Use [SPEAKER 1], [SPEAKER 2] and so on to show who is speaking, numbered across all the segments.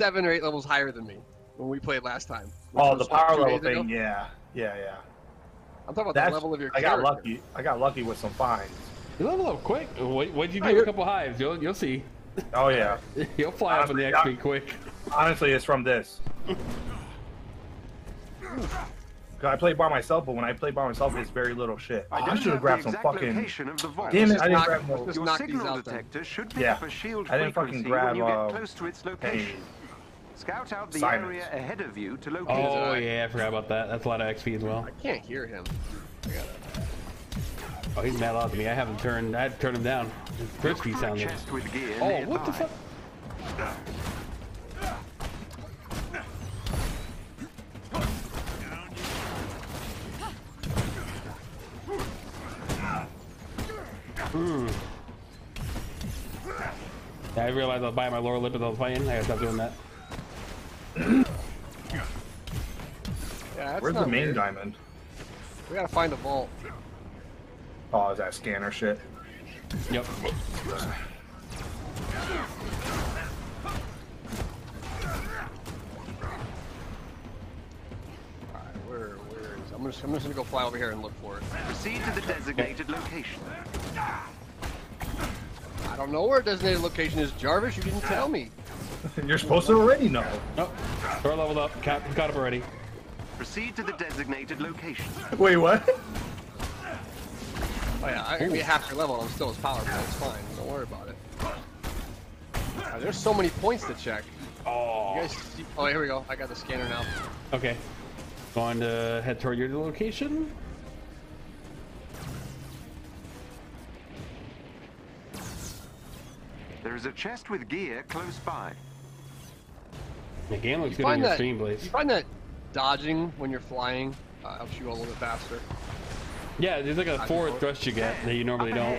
[SPEAKER 1] like seven or eight levels higher than me when we played last time.
[SPEAKER 2] Oh, the power
[SPEAKER 1] two
[SPEAKER 2] level
[SPEAKER 1] days ago?
[SPEAKER 2] thing. Yeah, yeah, yeah.
[SPEAKER 1] I'm talking about
[SPEAKER 2] That's
[SPEAKER 1] the level of your
[SPEAKER 2] I got
[SPEAKER 1] character.
[SPEAKER 2] lucky. I got lucky with some finds.
[SPEAKER 3] You level up quick. What what'd you do?
[SPEAKER 1] Oh,
[SPEAKER 3] a couple hives. You'll you'll see.
[SPEAKER 2] Oh yeah.
[SPEAKER 3] You'll fly up in the
[SPEAKER 2] Honestly,
[SPEAKER 3] XP quick.
[SPEAKER 2] Honestly, it's from this. 'Cause I play by myself, but when I play by myself, it's very little shit.
[SPEAKER 4] I
[SPEAKER 2] I should have
[SPEAKER 4] have
[SPEAKER 2] grabbed some fucking.
[SPEAKER 4] of the.
[SPEAKER 2] Damn it!
[SPEAKER 1] Let's
[SPEAKER 2] I didn't
[SPEAKER 1] knock-
[SPEAKER 2] grab no.
[SPEAKER 1] let's
[SPEAKER 4] Your signal detector should pick
[SPEAKER 2] Yeah.
[SPEAKER 4] up a shield
[SPEAKER 2] I didn't fucking
[SPEAKER 4] frequency
[SPEAKER 2] grab,
[SPEAKER 4] when you get
[SPEAKER 2] uh,
[SPEAKER 4] close to its
[SPEAKER 2] Hey,
[SPEAKER 4] location. Scout out the
[SPEAKER 2] Silence.
[SPEAKER 4] area ahead of you to locate
[SPEAKER 3] Oh
[SPEAKER 4] it.
[SPEAKER 3] yeah, I forgot about that. That's a lot of XP as well.
[SPEAKER 1] I can't hear him.
[SPEAKER 3] Oh, he's mad loud to me. I haven't turned. I had to turn him down.
[SPEAKER 4] Look
[SPEAKER 3] Crispy
[SPEAKER 4] for a
[SPEAKER 3] sounded.
[SPEAKER 4] chest with
[SPEAKER 3] Oh, what the fuck? Hmm. Yeah, I realized I was buying my lower lip as I was playing. I gotta stop doing that.
[SPEAKER 1] That's
[SPEAKER 2] Where's the main
[SPEAKER 1] weird.
[SPEAKER 2] diamond?
[SPEAKER 1] We gotta find a vault.
[SPEAKER 2] Oh, is that scanner shit?
[SPEAKER 3] Yep.
[SPEAKER 1] Alright, where, where is? I'm just, I'm just gonna go fly over here and look for it.
[SPEAKER 4] Proceed to the designated location.
[SPEAKER 1] I don't know where a designated location is, Jarvis. You didn't tell me.
[SPEAKER 2] You're supposed to already know.
[SPEAKER 3] Nope. Thor leveled up. Cap got up already.
[SPEAKER 4] Proceed to the designated location.
[SPEAKER 2] Wait, what?
[SPEAKER 1] Oh yeah, I can be half your level. I'm still as powerful. It's fine. Don't worry about it. There's so many points to check.
[SPEAKER 3] Oh.
[SPEAKER 1] You guys oh. see? Oh, here we go. I got the scanner now.
[SPEAKER 3] Okay. Going to head toward your location.
[SPEAKER 4] There is a chest with gear close by.
[SPEAKER 3] The game looks
[SPEAKER 1] You
[SPEAKER 3] good on your
[SPEAKER 1] that?
[SPEAKER 3] stream,
[SPEAKER 1] You
[SPEAKER 3] Blaze.
[SPEAKER 1] find that dodging when you're flying uh, helps you a little bit faster.
[SPEAKER 3] Yeah, there's like a forward thrust you get that you normally don't.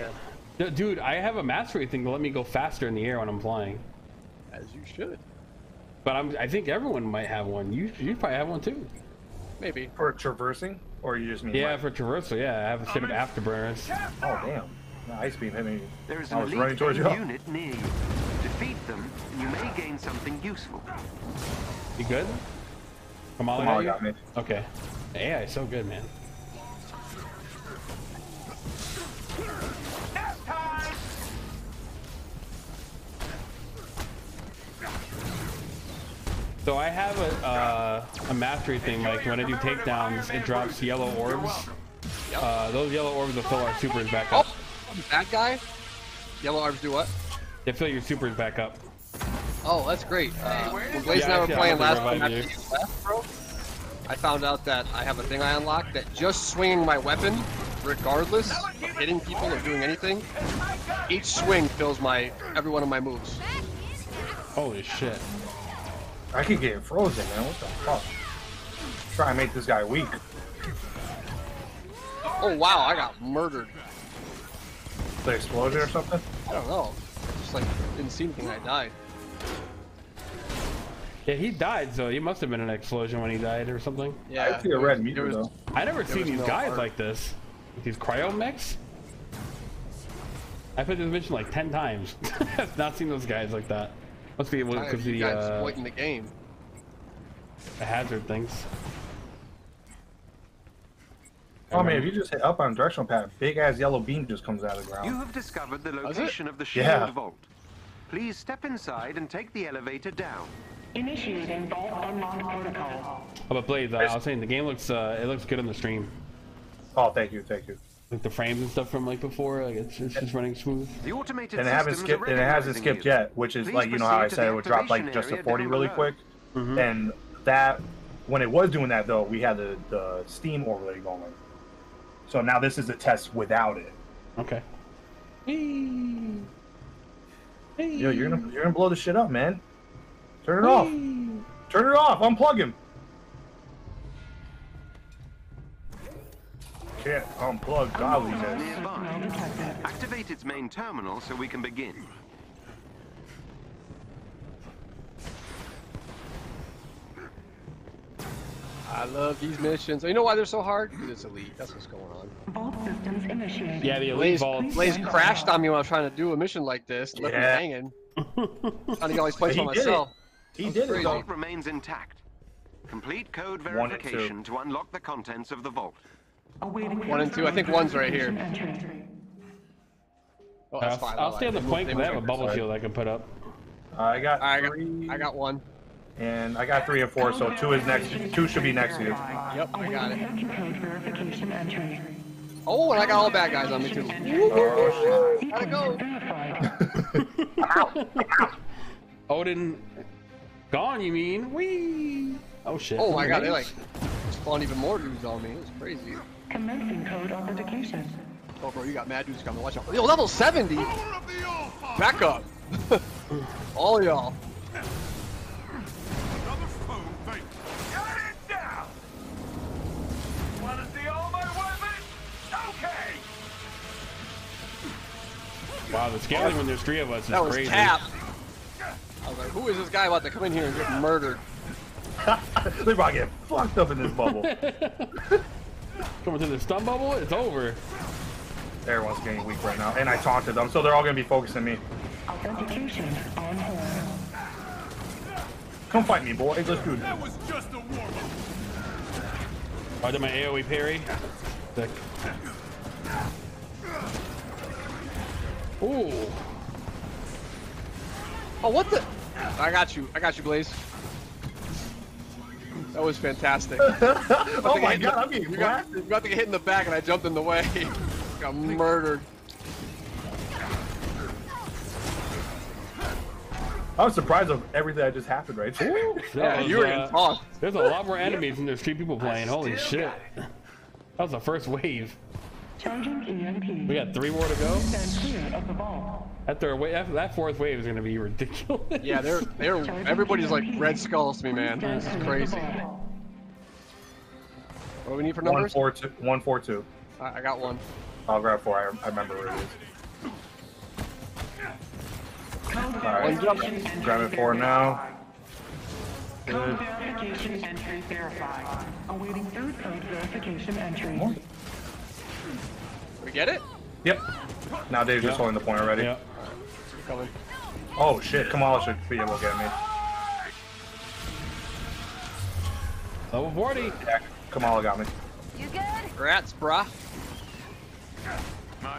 [SPEAKER 4] ahead.
[SPEAKER 3] Dude, I have a mastery thing to let me go faster in the air when I'm flying.
[SPEAKER 1] As you should.
[SPEAKER 3] But I'm, I think everyone might have one. You, you probably have one too.
[SPEAKER 1] Maybe.
[SPEAKER 2] For traversing, or you just mean?
[SPEAKER 3] Yeah,
[SPEAKER 2] like-
[SPEAKER 3] for traversal, yeah, I have a set of afterburners.
[SPEAKER 2] Oh damn! The ice beam hit me.
[SPEAKER 4] There is
[SPEAKER 2] I
[SPEAKER 4] an
[SPEAKER 2] was running
[SPEAKER 4] elite
[SPEAKER 2] towards you.
[SPEAKER 4] unit near you. Defeat them, and you may gain something useful.
[SPEAKER 3] You good? Kamala,
[SPEAKER 2] Kamala
[SPEAKER 3] got
[SPEAKER 2] got me.
[SPEAKER 3] Okay. AI is so good, man. So I have a uh, a mastery thing. Like when I do takedowns, it drops yellow orbs. Uh, those yellow orbs will fill our supers back up.
[SPEAKER 1] Oh, that guy? Yellow orbs do what?
[SPEAKER 3] They fill your supers back up.
[SPEAKER 1] Oh, that's great. Uh, when Blaze and I were playing last time after
[SPEAKER 3] you.
[SPEAKER 1] you left, bro, I found out that I have a thing I unlocked that just swinging my weapon, regardless of hitting people or doing anything, each swing fills my every one of my moves.
[SPEAKER 3] Holy shit!
[SPEAKER 2] I could get frozen, man. What the fuck? Try and make this guy weak.
[SPEAKER 1] Oh wow, I got murdered.
[SPEAKER 2] The explosion or something?
[SPEAKER 1] I don't know. Just like didn't see anything. I died.
[SPEAKER 3] Yeah, he died, so he must have been an explosion when he died or something.
[SPEAKER 1] Yeah.
[SPEAKER 2] I see a red meter
[SPEAKER 1] was-
[SPEAKER 2] though.
[SPEAKER 3] I never seen these
[SPEAKER 1] no
[SPEAKER 3] guys
[SPEAKER 1] art.
[SPEAKER 3] like this. These cryo mechs. I played this mission like ten times. I've not seen those guys like that. Must be
[SPEAKER 1] Tired
[SPEAKER 3] because
[SPEAKER 1] of
[SPEAKER 3] of
[SPEAKER 1] you
[SPEAKER 3] the,
[SPEAKER 1] guys
[SPEAKER 3] uh,
[SPEAKER 1] the game.
[SPEAKER 3] the hazard things.
[SPEAKER 2] Oh man, if you just hit up on directional pad, big ass yellow beam just comes out of the ground.
[SPEAKER 4] You have discovered the location of the shield
[SPEAKER 2] Yeah.
[SPEAKER 4] vault. Please step inside and take the elevator down.
[SPEAKER 5] Initiating vault unlock protocol.
[SPEAKER 3] Oh, but Blaze, uh, I was saying the game looks uh, it looks good on the stream.
[SPEAKER 2] Oh, thank you, thank you.
[SPEAKER 3] Like the frames and stuff from like before, like it's, it's just running smooth.
[SPEAKER 4] The automated
[SPEAKER 2] And it haven't skipped, and it hasn't skipped
[SPEAKER 4] you.
[SPEAKER 2] yet, which is
[SPEAKER 4] Please
[SPEAKER 2] like you know how I
[SPEAKER 4] proceed
[SPEAKER 2] said it would drop like just to 40
[SPEAKER 4] down
[SPEAKER 2] really
[SPEAKER 4] below.
[SPEAKER 2] quick. And that when it was doing that though, we had the the Steam overlay going. So now this is a test without it.
[SPEAKER 3] Okay. Whee! Hey.
[SPEAKER 2] Yo, you're gonna you're gonna blow this shit up, man. Turn it off. Turn it off. Unplug him. Can't unplug godliness.
[SPEAKER 4] Activate its main terminal so we can begin.
[SPEAKER 1] Love these missions. Oh, you know why they're so hard? 'Cause it's elite. That's what's going on.
[SPEAKER 5] Vault systems initiated.
[SPEAKER 3] Yeah, the elite
[SPEAKER 1] Blaze,
[SPEAKER 3] vault.
[SPEAKER 1] Blaze crashed on me when I was trying to do a mission like this. Left
[SPEAKER 2] Yeah.
[SPEAKER 1] me hanging. trying to get all these points
[SPEAKER 2] But
[SPEAKER 1] by
[SPEAKER 2] he did it.
[SPEAKER 1] myself.
[SPEAKER 2] He
[SPEAKER 1] That's
[SPEAKER 2] did it The
[SPEAKER 4] vault remains intact. Complete code
[SPEAKER 2] One and two.
[SPEAKER 4] verification to unlock the contents of the vault.
[SPEAKER 5] Awaiting
[SPEAKER 1] One and two. I think one's right here. Oh, that's
[SPEAKER 3] I'll. I'll stay on the
[SPEAKER 1] They
[SPEAKER 3] point because I
[SPEAKER 1] they
[SPEAKER 3] have a bubble shield I can put up.
[SPEAKER 2] I got
[SPEAKER 1] I got,
[SPEAKER 2] three,
[SPEAKER 1] I got one.
[SPEAKER 2] And I got three and four, so two is next. Two should be next to you.
[SPEAKER 1] Yep, I got it.
[SPEAKER 5] Awaiting code verification entry.
[SPEAKER 1] Oh, and I got all the bad guys on me too.
[SPEAKER 2] Oh
[SPEAKER 1] Gotta go.
[SPEAKER 3] Odin, gone? You mean? Wee. Oh shit.
[SPEAKER 1] Oh my god, they like spawned even more dudes on me. It was crazy.
[SPEAKER 5] Commencing code authentication.
[SPEAKER 1] Oh, bro, you got mad dudes coming. Watch out. Yo, level 70. Back up. all y'all.
[SPEAKER 3] Wow, the scaling when there's three of us is
[SPEAKER 1] That was
[SPEAKER 3] crazy.
[SPEAKER 1] Cap. I was like, who is this guy about to come in here and get murdered?
[SPEAKER 2] They're about to get fucked up in this bubble.
[SPEAKER 3] Coming to the stun bubble, it's over.
[SPEAKER 2] Everyone's getting weak right now, and I taunted them, so they're all gonna be focusing me.
[SPEAKER 5] Authentication on hold.
[SPEAKER 2] Come fight me, boy. Let's do it.
[SPEAKER 3] I did my AoE parry. Sick. Ooh.
[SPEAKER 1] Oh, what the? I got you. I got you, Blaze. That was fantastic.
[SPEAKER 2] Oh my god,
[SPEAKER 1] the-
[SPEAKER 2] I'm getting
[SPEAKER 1] You got,
[SPEAKER 2] blasted.
[SPEAKER 1] you got to get hit in the back and I jumped in the way. got murdered.
[SPEAKER 2] I was surprised of everything that just happened right there.
[SPEAKER 3] That
[SPEAKER 1] Yeah,
[SPEAKER 3] was,
[SPEAKER 1] you were
[SPEAKER 3] uh,
[SPEAKER 1] getting tossed.
[SPEAKER 3] There's a lot more enemies than there's three people playing. Holy shit. That was the first wave.
[SPEAKER 5] Charging EMP.
[SPEAKER 3] We got three more to go.
[SPEAKER 5] Stand clear of the vault.
[SPEAKER 3] After a wa- after that fourth wave is gonna be ridiculous.
[SPEAKER 1] Yeah, they're they're everybody's like red skulls to me, man. This is crazy. What do we need for numbers?
[SPEAKER 2] four two. One four two.
[SPEAKER 1] I, I got one.
[SPEAKER 2] I'll grab four. I, I remember where it is. Alright, grab it four now.
[SPEAKER 5] Code verification entry verified. Awaiting third code verification entry.
[SPEAKER 1] We get it?
[SPEAKER 2] Yep. Now Dave's just holding the point already.
[SPEAKER 3] yeah.
[SPEAKER 1] We're coming.
[SPEAKER 2] Oh shit, Kamala should be able to get me.
[SPEAKER 3] Level 40.
[SPEAKER 2] Yeah, Kamala got me. You good?
[SPEAKER 1] Rats, brah.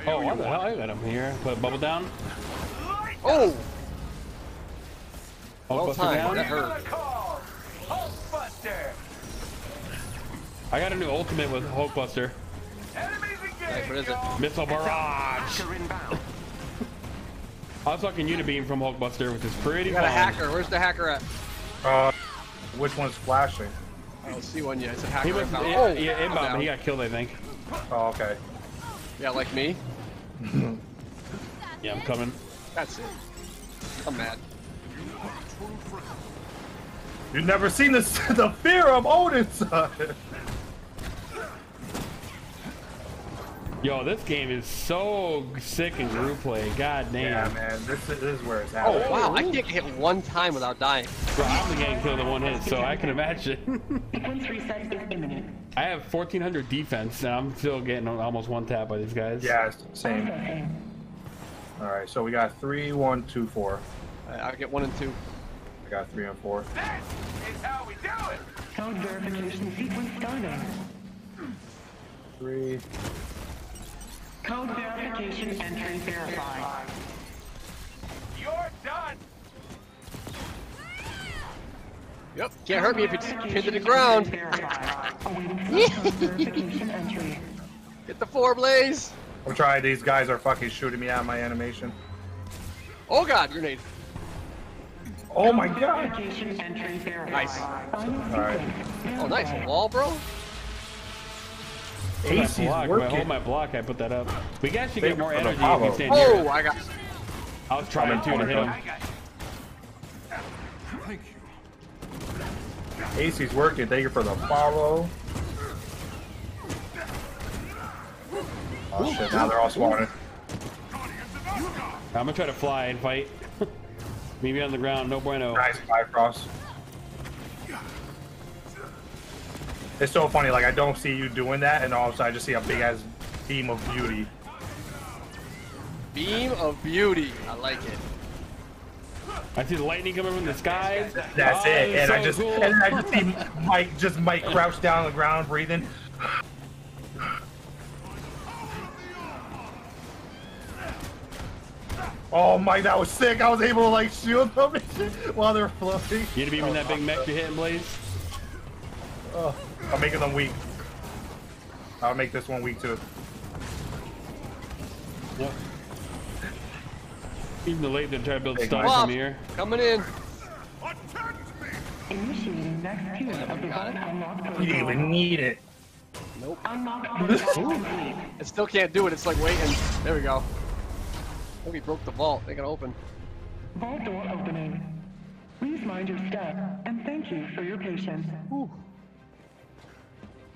[SPEAKER 3] Oh, what the hell? I got him here. Put a bubble down.
[SPEAKER 1] Oh,
[SPEAKER 3] Hulk
[SPEAKER 1] well
[SPEAKER 3] Buster
[SPEAKER 1] timed. That
[SPEAKER 3] down.
[SPEAKER 1] hurt.
[SPEAKER 3] I got a new ultimate with Hulkbuster.
[SPEAKER 1] Nice, what is it?
[SPEAKER 3] Missile barrage.
[SPEAKER 4] Hacker inbound.
[SPEAKER 3] I was fucking Unibeam from Hulkbuster, which is pretty
[SPEAKER 1] We got a hacker. Where's the hacker at?
[SPEAKER 2] Uh, which one's flashing?
[SPEAKER 1] I don't see one yet. It's a hacker.
[SPEAKER 3] He was
[SPEAKER 1] inbound.
[SPEAKER 3] yeah,
[SPEAKER 1] oh,
[SPEAKER 3] yeah, inbound,
[SPEAKER 1] down.
[SPEAKER 3] but he got killed, I think.
[SPEAKER 2] Oh, okay.
[SPEAKER 1] Yeah, like me.
[SPEAKER 3] Yeah, I'm coming.
[SPEAKER 1] That's it. I'm mad.
[SPEAKER 2] You've never seen this, the fear of Odin,
[SPEAKER 3] Yo, this game is so sick in group play. God damn.
[SPEAKER 2] Yeah, man, this is, this is where it's at.
[SPEAKER 1] Oh wow, I can't get hit one time without dying.
[SPEAKER 3] Bro, I'm the getting killed in one hit, so I can imagine.
[SPEAKER 5] Sequence reset is imminent.
[SPEAKER 3] I have 1400 defense, and I'm still getting almost one tap by these guys.
[SPEAKER 2] Yeah, it's the same.
[SPEAKER 5] Processing.
[SPEAKER 2] All right, so we got three, one, two, four.
[SPEAKER 1] I, I get one and two.
[SPEAKER 2] I got three and four.
[SPEAKER 5] Code verification sequence starting.
[SPEAKER 2] Three.
[SPEAKER 5] Code verification entry verified. You're done!
[SPEAKER 1] Yep. Can't hurt me if it's pinned to the ground.
[SPEAKER 5] Verified. Awaiting third code verification entry.
[SPEAKER 1] Get the four blaze.
[SPEAKER 2] I'm trying. These guys are fucking shooting me out of my animation.
[SPEAKER 1] Oh god, grenade.
[SPEAKER 2] Oh my god.
[SPEAKER 5] Verification entry verified.
[SPEAKER 1] Nice.
[SPEAKER 2] All right.
[SPEAKER 1] Oh nice. Wall, bro.
[SPEAKER 3] My
[SPEAKER 2] Ace's
[SPEAKER 3] block, when I hold
[SPEAKER 2] working.
[SPEAKER 3] my block, I put that up. We can actually
[SPEAKER 2] Wait
[SPEAKER 3] get more
[SPEAKER 2] for the
[SPEAKER 3] energy if
[SPEAKER 2] follow.
[SPEAKER 3] you stand near
[SPEAKER 1] Oh,
[SPEAKER 3] it.
[SPEAKER 1] I got.
[SPEAKER 3] I was trying to to hit him.
[SPEAKER 2] Ace's working. Thank you for the follow. Oh shit! Now they're all spawning.
[SPEAKER 3] I'm gonna try to fly and fight. Maybe on the ground, no bueno.
[SPEAKER 2] Nice fly cross. It's so funny. Like I don't see you doing that, and all of a sudden I just see a big ass beam of beauty.
[SPEAKER 1] Beam of beauty. I like it.
[SPEAKER 3] I see the lightning coming from the skies.
[SPEAKER 2] That's
[SPEAKER 3] Oh,
[SPEAKER 2] it.
[SPEAKER 3] it's
[SPEAKER 2] And I just
[SPEAKER 3] cool.
[SPEAKER 2] and I just see Mike just Mike crouched down on the ground breathing. Oh Mike, that was sick. I was able to like shield them and while they're floating.
[SPEAKER 3] You to be in that big mech you're hitting, Blaze?
[SPEAKER 2] Oh, I'm making them weak. I'll make this one weak too.
[SPEAKER 3] Yep. Even the late to try to build
[SPEAKER 2] Big
[SPEAKER 3] stock from here.
[SPEAKER 1] coming in.
[SPEAKER 5] Initiating next tier of the Vault Unlock
[SPEAKER 2] You didn't even need it.
[SPEAKER 5] Unlock protocol complete.
[SPEAKER 1] I still can't do it. It's like waiting. There we go. I think we broke the vault. They can open.
[SPEAKER 5] Vault door opening. Please mind your step, and thank you for your patience.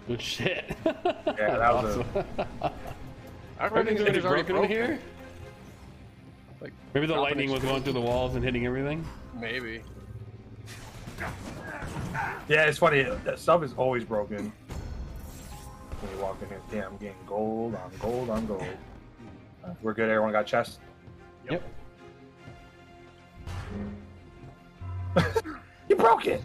[SPEAKER 3] Good shit.
[SPEAKER 2] Yeah, that was a,
[SPEAKER 3] Everything's already
[SPEAKER 1] Everything's already
[SPEAKER 3] broken in here?
[SPEAKER 1] Like
[SPEAKER 3] Maybe the lightning was going through the walls and hitting everything?
[SPEAKER 1] Maybe.
[SPEAKER 2] yeah. It's funny. That stuff is always broken. When you walk in here, damn, I'm getting gold on gold on gold. Uh, We're good. Everyone got chests.
[SPEAKER 3] Yep.
[SPEAKER 2] You broke it.